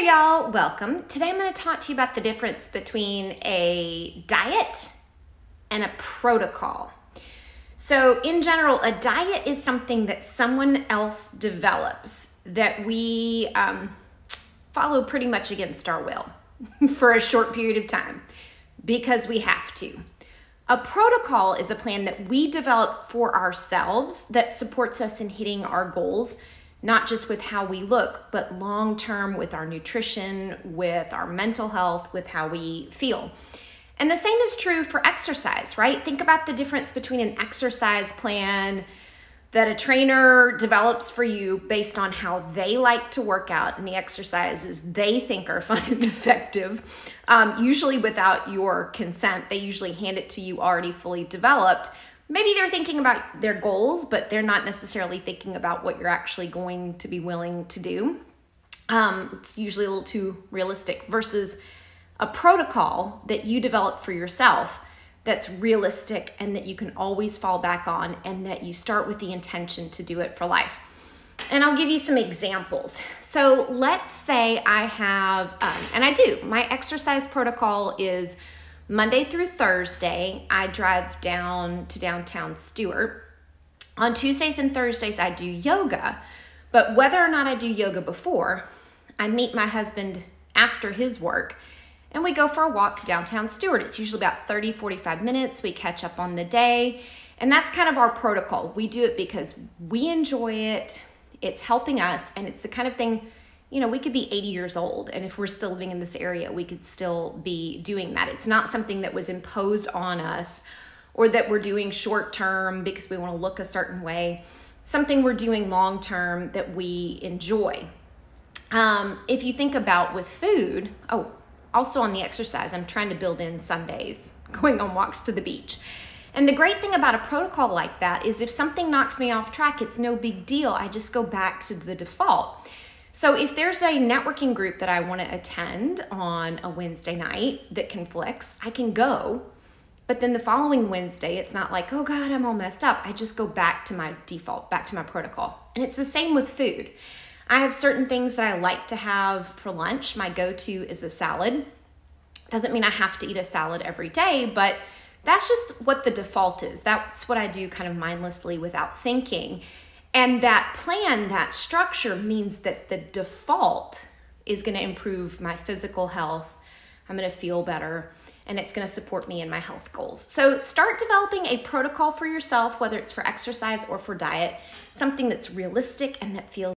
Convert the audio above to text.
y'all. Welcome. Today I'm going to talk to you about the difference between a diet and a protocol. So, in general, a diet is something that someone else develops that we um, follow pretty much against our will for a short period of time because we have to. A protocol is a plan that we develop for ourselves that supports us in hitting our goals not just with how we look, but long term with our nutrition, with our mental health, with how we feel. And the same is true for exercise, right? Think about the difference between an exercise plan that a trainer develops for you based on how they like to work out and the exercises they think are fun and effective, um, usually without your consent. They usually hand it to you already fully developed maybe they're thinking about their goals, but they're not necessarily thinking about what you're actually going to be willing to do. Um, it's usually a little too realistic versus a protocol that you develop for yourself that's realistic and that you can always fall back on and that you start with the intention to do it for life. And I'll give you some examples. So let's say I have, um, and I do, my exercise protocol is Monday through Thursday, I drive down to downtown Stuart. On Tuesdays and Thursdays, I do yoga. But whether or not I do yoga before, I meet my husband after his work and we go for a walk downtown Stuart. It's usually about 30, 45 minutes. We catch up on the day. And that's kind of our protocol. We do it because we enjoy it, it's helping us, and it's the kind of thing you know, we could be 80 years old, and if we're still living in this area, we could still be doing that. It's not something that was imposed on us or that we're doing short term because we want to look a certain way. Something we're doing long term that we enjoy. Um, if you think about with food, oh, also on the exercise, I'm trying to build in Sundays, going on walks to the beach. And the great thing about a protocol like that is if something knocks me off track, it's no big deal. I just go back to the default. So if there's a networking group that I want to attend on a Wednesday night that conflicts, I can go. But then the following Wednesday, it's not like, oh God, I'm all messed up. I just go back to my default, back to my protocol. And it's the same with food. I have certain things that I like to have for lunch. My go to is a salad. Doesn't mean I have to eat a salad every day, but that's just what the default is. That's what I do kind of mindlessly without thinking. And that plan, that structure means that the default is going to improve my physical health. I'm going to feel better and it's going to support me in my health goals. So start developing a protocol for yourself, whether it's for exercise or for diet, something that's realistic and that feels